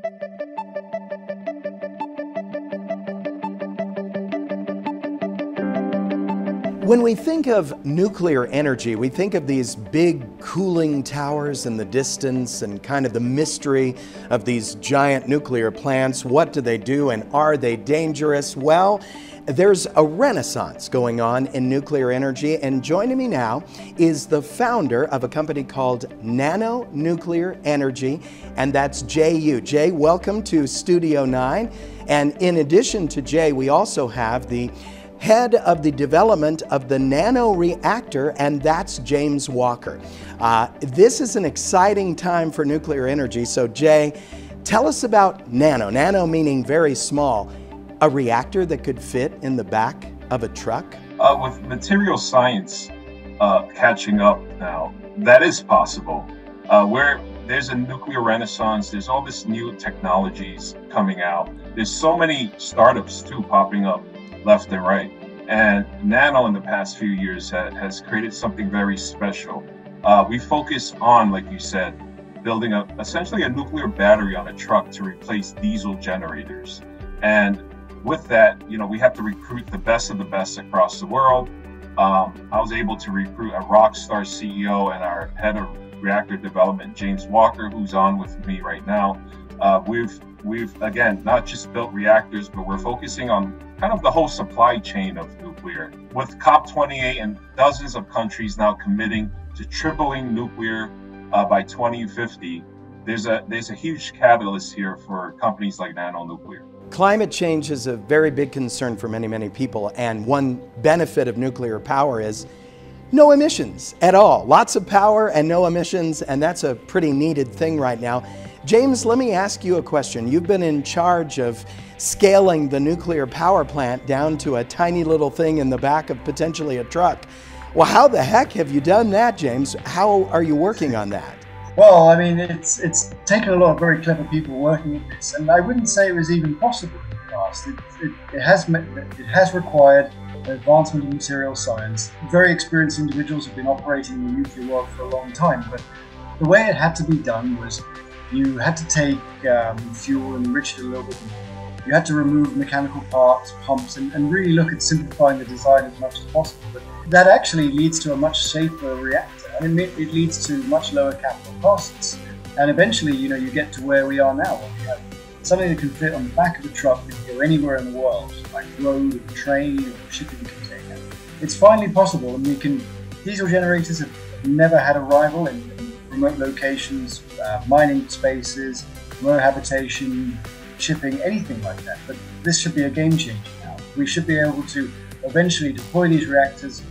thank you When we think of nuclear energy, we think of these big cooling towers in the distance and kind of the mystery of these giant nuclear plants. What do they do and are they dangerous? Well, there's a renaissance going on in nuclear energy, and joining me now is the founder of a company called Nano Nuclear Energy, and that's Yu. Jay, welcome to Studio 9. And in addition to Jay, we also have the head of the development of the nano reactor, and that's James Walker. Uh, this is an exciting time for nuclear energy. So, Jay, tell us about nano. Nano meaning very small. A reactor that could fit in the back of a truck? Uh, with material science uh, catching up now, that is possible. Uh, where there's a nuclear renaissance, there's all this new technologies coming out. There's so many startups too popping up left and right. And Nano, in the past few years, ha- has created something very special. Uh, we focus on, like you said, building a essentially a nuclear battery on a truck to replace diesel generators. And with that, you know, we have to recruit the best of the best across the world. Um, I was able to recruit a Rockstar CEO and our head of reactor development, James Walker, who's on with me right now. Uh, we've we've again not just built reactors, but we're focusing on kind of the whole supply chain of nuclear. With COP28 and dozens of countries now committing to tripling nuclear uh, by 2050, there's a there's a huge catalyst here for companies like Nano Nuclear. Climate change is a very big concern for many, many people, and one benefit of nuclear power is no emissions at all. Lots of power and no emissions, and that's a pretty needed thing right now. James, let me ask you a question. You've been in charge of scaling the nuclear power plant down to a tiny little thing in the back of potentially a truck. Well, how the heck have you done that, James? How are you working on that? Well, I mean, it's it's taken a lot of very clever people working at this, and I wouldn't say it was even possible in the past. It, it, it has it has required advancement in material science. Very experienced individuals have been operating in the nuclear world for a long time, but the way it had to be done was you had to take um, fuel and enrich it a little bit more. You had to remove mechanical parts, pumps, and, and really look at simplifying the design as much as possible. But that actually leads to a much safer reactor. Mean, it, it leads to much lower capital costs. And eventually, you know, you get to where we are now, we have something that can fit on the back of a truck that can go anywhere in the world, like road, or train, or shipping container. It's finally possible, and we can. Diesel generators have never had a rival in remote locations, uh, mining spaces, remote habitation, shipping, anything like that. But this should be a game changer now. We should be able to eventually deploy these reactors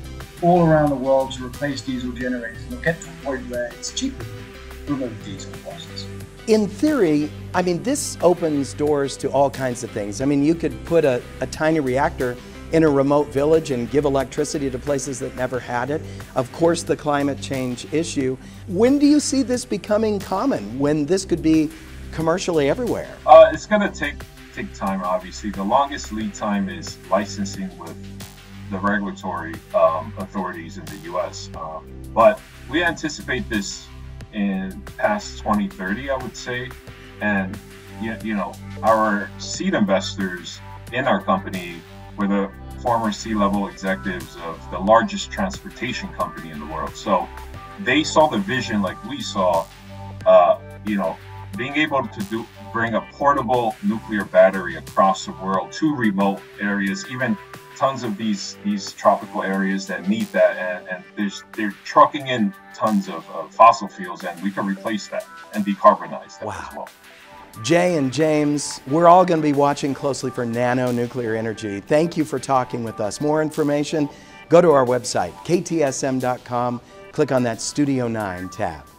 all around the world to replace diesel generators. And we'll get to a point where it's cheaper to remove diesel costs. In theory, I mean, this opens doors to all kinds of things. I mean, you could put a, a tiny reactor in a remote village and give electricity to places that never had it. Of course, the climate change issue. When do you see this becoming common? When this could be commercially everywhere? Uh, it's going to take take time. Obviously, the longest lead time is licensing with the regulatory um, authorities in the U.S. Uh, but we anticipate this in past 2030, I would say, and you know our seed investors in our company were the former C-level executives of the largest transportation company in the world. So they saw the vision like we saw. Uh, you know, being able to do bring a portable nuclear battery across the world to remote areas, even tons of these these tropical areas that need that, and, and there's they're trucking in tons of, of, fossil fuels, and we can replace that and decarbonize that wow. as well. Jay and James, we're all going to be watching closely for nano nuclear energy. Thank you for talking with us. More information, go to our website, ktsm.com, click on that Studio 9 tab.